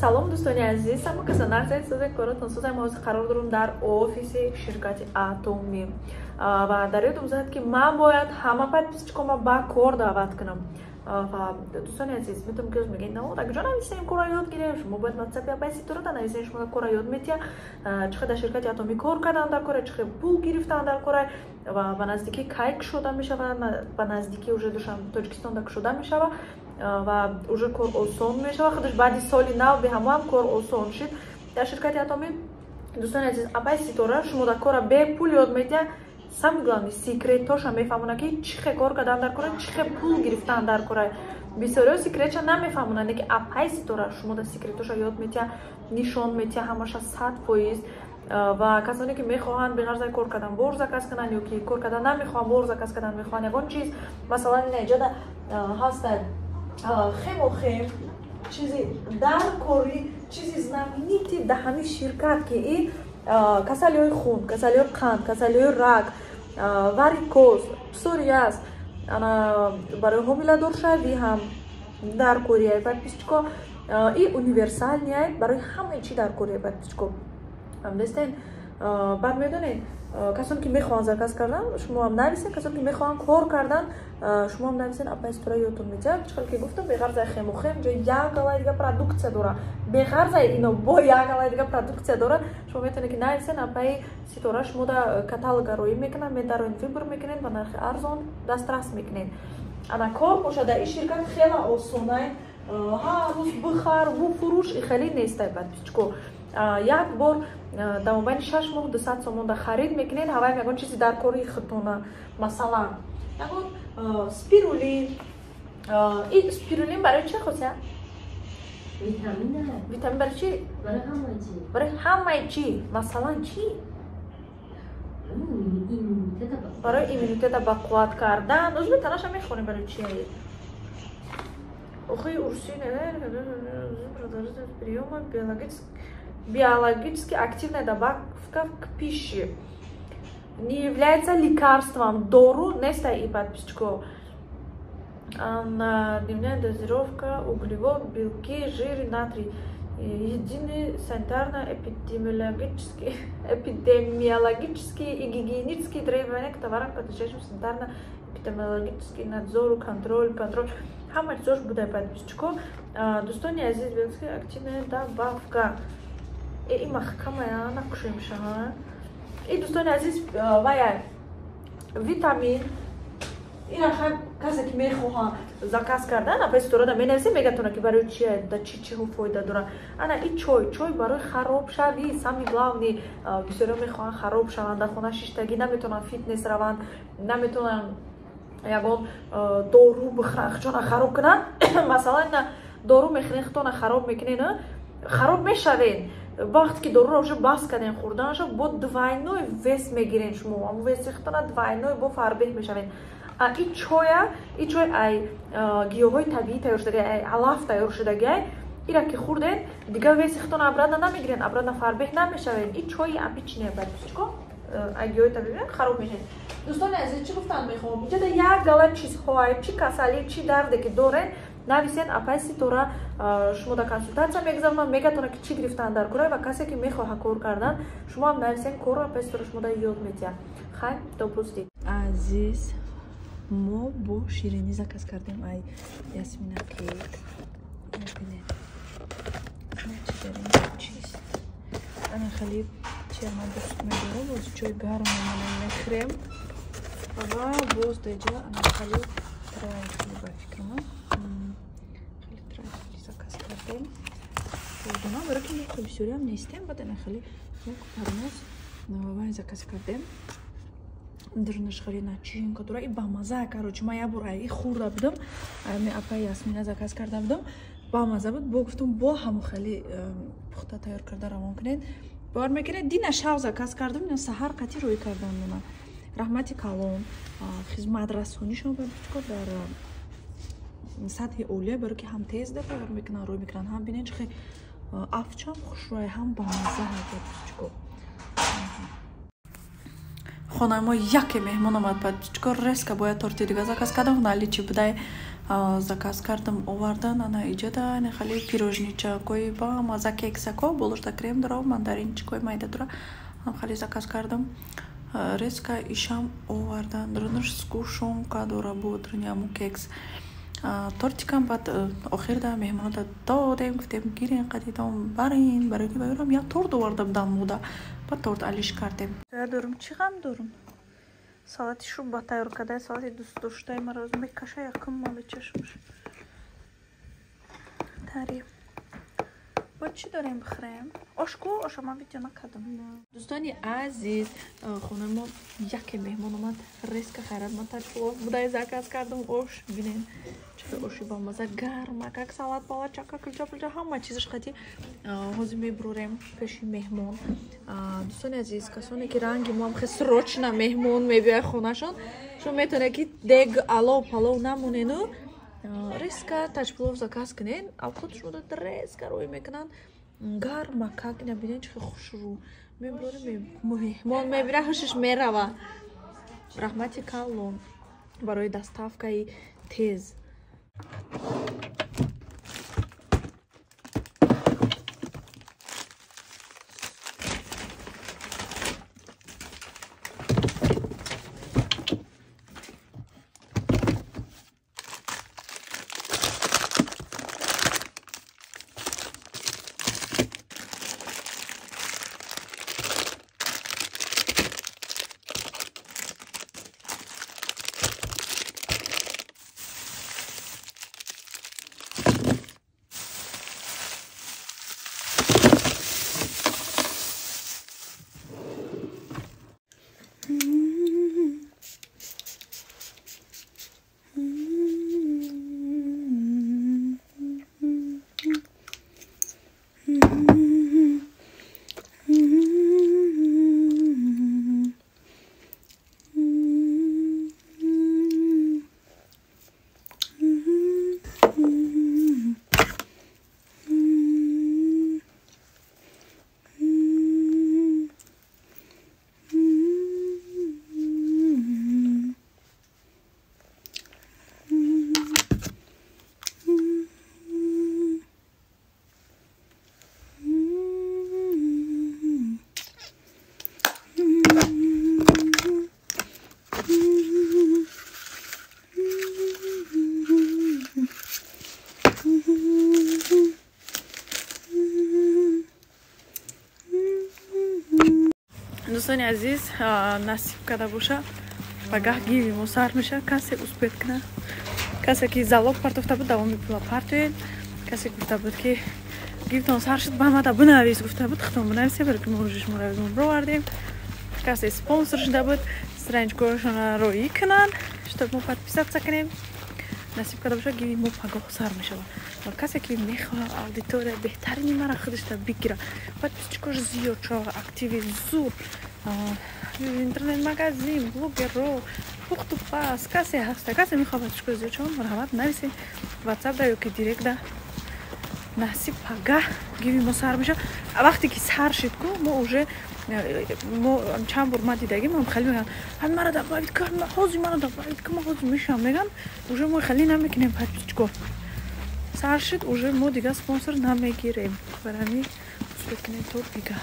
салом дӯстони азиз. Ҳама каса нарсаи сӯзе коротон сӯзаи мо ҳозир қарор дорум дар офиси ширкати атоми ва дар ёдум зад ки ман бояд ҳама подписчикома ба кор даъват кунам. Ва дӯстони азиз метавон кӯз мегӯед намо так ҷо нависем кора ёд гирем? Шумо бояд ватсапи апайси торода нависем шумо кора ёд метия чӣ қадар ширкати атоми кор кардан дар кора қадар пул гирифтан дар кора ва ба наздикӣ кай кушода мешавад ба наздикӣ уже душам тоҷикистонда кушода мешавад ва уже кор осон мешавад худаш баъди соли нав беҳамоам кор осон шид дар ширкати атоми дӯстони азиз апайси тора шумо дар кора бе пул ёд метия самое главное секретоша мефаҳмонад ки чӣ хе кор кардан дар кора чӣ хе пул гирифтан дар кора. Бисёриҳо секретша намефаҳмонанд ки апайси тора шумо дар секретоша ёд метия нишон метия ҳамаша сад фоиз ва касоне ки мехоҳанд беғарза кор кардан бор заказ кунанд ё ки кор кардан намехоҳанд бор заказ кардан мехоҳанд ягон чиз масалан инаҷада ҳастад хемохем чизи дар кори чизи знаменити да ҳами ширкат ки и касалиҳои хун касалиҳои қанд касалиҳои рак варикоз псориаз барои ҳомиладоршавӣ ҳам дар корияи подписчико и универсальния барои ҳамаи чӣ дар корияи подписчико дестен баъд медонед касоне ки мехоҳанд заказ кардан шумоам нависед касоне ки мехоҳанд кор кардан шумоам нависед апайстора ёдтон метиҳад чӣ ки гуфтам беғарзаи хемухем ҷо як алай дига продукция дора беғарзаи ино бо як алай дига продукция дора шумо метавонед ки нависед апаи ситора шумо да каталога роӣ мекунад медароед вибр мекунед ба нархи арзон дастрас мекунед. Ана кор бошад ин ширкат хела осонай ҳар рӯз бихар буфурӯш и хеле нестай подписчико як бор давомбайни шаш моҳ дусад сомонда харид мекунед ҳаваем ягон чизи дар кори худтона масалан ягон спирулин и спирулин барои чӣ хосият витамин барои чи барои ҳамаи чӣ масалан чӣ барои иммунитета ба қувват кардан узби танаша мехонем барои чи охи урсин приёма биологический биологически активная добавка к пище. Не является лекарством. Дору не стоит подписчику. Дневная дозировка углевод, белки, жиры, натрий. Единый санитарно-эпидемиологический, эпидемиологический и гигиенический требования к товарам, подлежащим санитарно-эпидемиологический надзор, контроль, контроль. Ҳама чизош буде подписчику. Достони азиз, активная добавка и махкамая накушемша и дӯстони азиз вая витамин инаха касе ки мехоҳа заказ кардан апесторода менависе мегатона ки барои чи да чи чиҳо фоида дора ана и чой чой барои харобшавӣ сами главни бисёриҳо мехоҳанд хароб шаванд дар хона шиштагӣ наметавонанд фитнес раванд наметавонанд ягон дору бихчона хароб кунанд масалан дору мехӯред хитона хароб мекунед хароб мешавед вақте ки доруро уже бас кардем хӯрданашо бо двайной вес мегирем шумо. Аму весихтана двайной бо фарбеҳ мешавед. И чоя и чой ай гиёҳҳои табиӣ тайёршудаги ай алаф тайёршудагиай ира ки хӯрдед дигар весихтона абрадна намегирен абрадна фарбеҳ намешавед. И чои абичне бачко ай гиёҳои табиӣ хароб мешавед. Дӯстони азиз чӣ гуфтан мехоҳам? Инҷода як гала чизҳоай чӣ касалӣ чӣ дарде ки доред нависед апайси тора шумо да консултатсия мегузаронад мегатонад ки чӣ гирифтан дар кора ва касе ки мехоҳа кор кардан шумоам нависед корро апайси тора шумо да ёд метиҳад. Хай допустид азиз мо бо ширинӣ заказ кардем ай ясмина кек ана хеле чиама дуст медора боз чой гарм мехӯрем ва боз деҷа ана хеле трайхи ба фикрман кардем. Дона баро ки муқи бисёриам нестем бадана хеле муқ парноз вай заказ кардем. Дурнаш хеле начинка дура и бамаза короче ма як бор и хӯрда будам. Ами апа ясмина заказ карда будам. Бамаза буд бо гуфтам бо ҳамо хеле пухта тайёр карда равон кунед. Бовар мекунед дина шав заказ кардам ина саҳар қатӣ рӯй кардан мона раҳмати калон хизматрасонишон бачко дар сатҳи олия баро ки ҳам тез да тайёр мекунанд рӯй мекунанд. Ҳам бинед чихе афчам хушрӯй ҳам бамаза ҳаҷачко хонаи мо яке меҳмон омад бачко резка бояд торти дига заказ кардам? Нали чи будай заказ кардам овардан ана иҷада ане хали пирожничакои ба маза кексако болошта крем дора мандаринчикои майда дора хали заказ кардам. Резка ишам овардан. Дронаш скушонка дора будрняму кекс тортикам баъд э, охир да меҳмонода додем гуфтем гирен қадидом барин барои ки баёрам як торт оварда будам мода ба торт алиш кардем. Дорум чӣ ғам дорум салати шуб ба тайёр кардаи салати дӯстдоштаи маро мекаша якум моли чашмаш. Тарим бо чӣ дорем бихӯрем ошку оша ман видео накардам. Дӯстони азиз хонаи мо яке меҳмон омад. Резка хайрат ман таҷплов будай заказ кардам. Ош бинен чаи оши ба маза гарма как салат палачака кулча пулча ҳама чизаш қати ҳозир мебурорем пеши меҳмон. Дӯстони азиз касоне ки ранги моам хе срочна меҳмон мебиояд хонашон шумо метавонед ки дег алов палов намонену резка таҷплов заказ кунед авқотшо дод резка рӯй мекунанд. Гарма какина бинед чӣ хушрӯ мебурори меҳмон мебира ҳушиш мерава. Раҳмати каллон барои доставкаи тез do. Дӯстони азиз насиб карда боша ба гаҳ гиви мо сар меша. Касе успед куна касе ки залог партофта буд давоми пула партоед касе гуфта буд ки гивтон сар шуд бамада бинавис гуфта буд хитон бинависе баро ки мо рӯжишморавизмо бировардем касе спонсор шуда буд страничкоашона роӣ кунанд чтоб мо подписатся кунем. Насиб карда боша гиви мо пагоҳ сар мешавад касе ки мехоҳа аудитория беҳтарини мара худашда бигира. Подписчикош зиёд шава активи зуд интернет-магазин, блогерро, пухту пас, касе ҳаста, касе мехоҳад чикор зиёдшавад, марҳамат нависед ватсап да ёки директ да насиб пага гиви мо сар меша вақте ки сар шид ку мо уже мо чанд бор ма дидагим ам хали меган ҳами мара добавит ку ҳозир мара добавит ку ма ҳозир мешам меган уже мо хали намекунем подписчикор сар шид уже мо дига спонсор намегирем. Барами успекунем то дига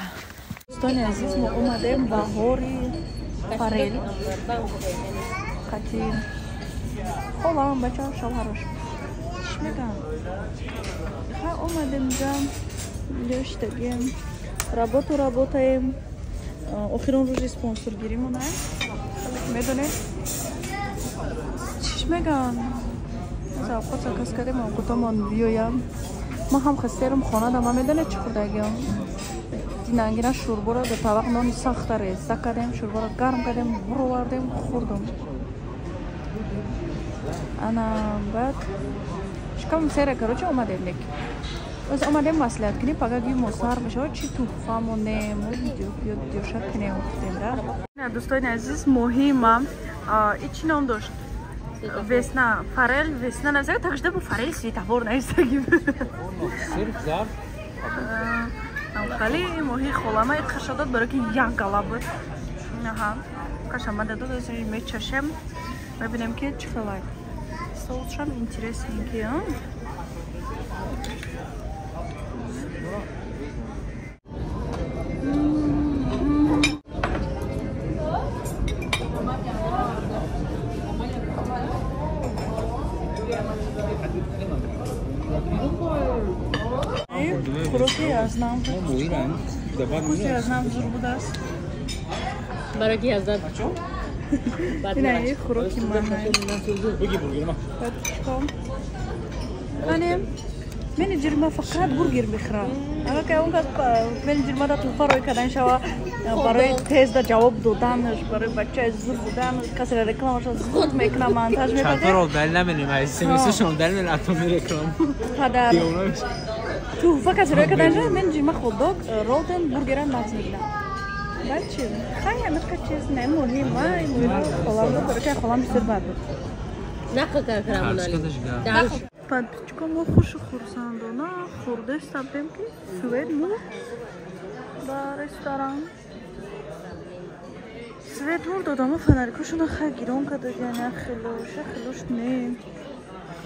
дӯстони азиз мо омадем баҳори фарел. Қати холам бача шавҳараш чиш мегам ха омадем ҷа ҷоштагем работу работаем. Охирон рӯзи спонсоргирӣ монаем медонед? Чиш меган завқот заказ кардем овқотамон биёям. Ма ҳам хастерум хонада ма медонед чӣ хӯрдагиам динангина шӯрборо до тавақ нони сахта реза кардем шӯрборо гарм кардем буровардем хӯрдум ана баъд шикам сера короче омадем лек оз омадем маслиҳат кунем пага ги мо сар мешава чи туҳфа монем видеоша кунем гуфтем да. Дӯстони азиз моҳии ма ичи ном дошт? Весна фарел весна наза такшда бо фарел светофор наистагим хали моҳи холамаи қашадод баро ки як гала буд қашамададод мечашем. Мебинем ки чӣ хела соусшам интересненький Куроки аз нам. Куроки аз нам зур будааст. Бараги аз дад. Инаи куроки манай. Буги бургерма. Пачком. Ане менеджер ма фақат бургер мехӯрад. Ага ки он кас менеджер ма да туфарой кардан шава барои тезда ҷавоб доданаш барои бачаи зур буданаш касра рекламаша зуд мекунам монтаж мекунам. Чатро дал намерем. Семисашон дал намерем реклама. Падар рой кардан шава менеҷери ма ходдог ролтен бургерам нағз мегирам Бачи, хай анаққа чиз не муҳим, ай муҳим холамда бароки холам бисёр бад буд. Подписчикам мо хушу хурсандона хурда истабдем ки свет му ба ресторан. Свет му додам фонарикошуна хай гирон кардаган я хилоша хилош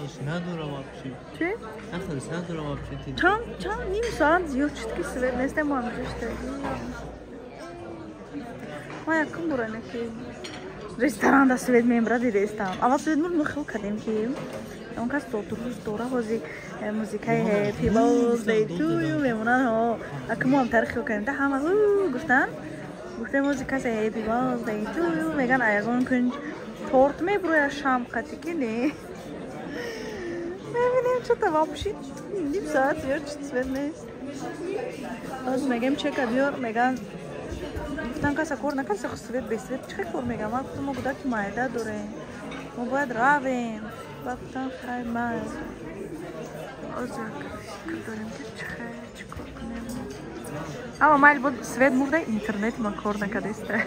не. Вообще. Вообще. Чам чам ним саат зиёд шуд ки свет нестем мо амҷаштаги. ма якум буране ки ресторанда свет мемра дидестам аввал свет мур мухил кардем ки он кас дотурӯз дора бози э, музикаи happy birthday to you мемонанд ҳо акмуам тарихил кардем та ҳама гуфтан гуфтем музикаси happy birthday to you меган аягон кунҷ торт мебурӯя шам қати ки вообще ним соат зиёд свет нест оз мегем чека биёр меган. Гуфтан каса кор накард свет? Бесвет чӣ кор мегам ман гуфтам мо кӯдаки майда дорем мо бояд равем ба гуфтам хай май. Озяк фикр дорем ки чихай чӣ кор кунем аммо майли буд свет мурда интернет ман кор накардаиста